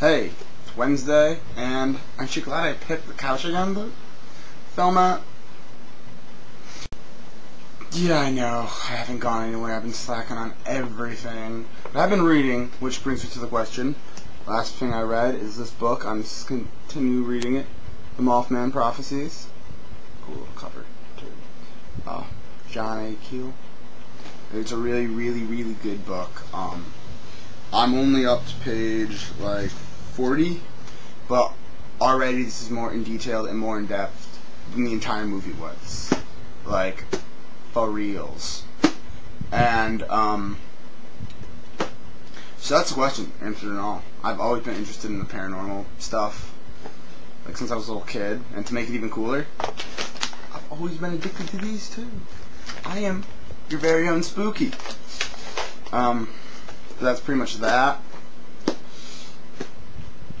Hey, it's Wednesday, and aren't you glad I picked the couch again film at? Yeah, I know. I haven't gone anywhere. I've been slacking on everything. But I've been reading, which brings me to the question. Last thing I read is this book. I'm just continue reading it. The Mothman Prophecies. Cool little cover, too. Oh, John A. Keel. It's a really, really, really good book. Um, I'm only up to page, like, 40, but already this is more in detail and more in depth than the entire movie was. Like, for reals. And, um, so that's the question, answered and all. I've always been interested in the paranormal stuff, like since I was a little kid. And to make it even cooler, I've always been addicted to these too. I am your very own spooky. Um, that's pretty much that.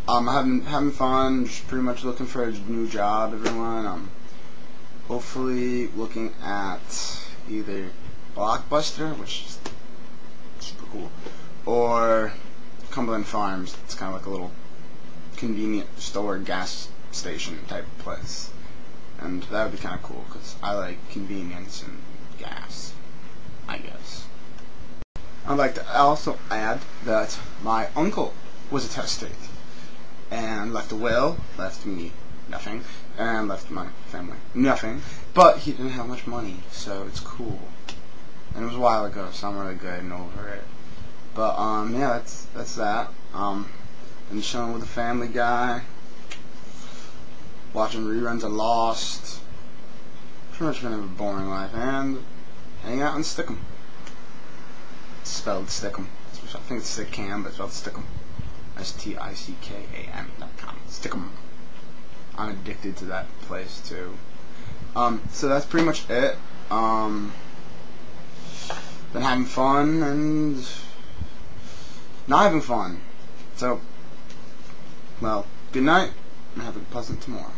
Um, having having fun, just pretty much looking for a new job. Everyone, um, hopefully looking at either Blockbuster, which is super cool, or Cumberland Farms. It's kind of like a little convenient store gas station type place, and that would be kind of cool because I like convenience and gas. I guess. I'd like to also add that my uncle was a testate and left a will, left me nothing, and left my family nothing, but he didn't have much money, so it's cool. And it was a while ago, so I'm really good and over it. But, um, yeah, that's, that's that. Um, been chilling with the family guy, watching reruns of Lost, pretty much been a boring life, and hang out and stick 'em. Spelled stickum. I think it's stickam, but it's spelled stickum. S-T-I-C-K-A-M dot com. Stickum. I'm addicted to that place too. Um, so that's pretty much it. Um, been having fun and not having fun. So, well, good night and have a pleasant tomorrow.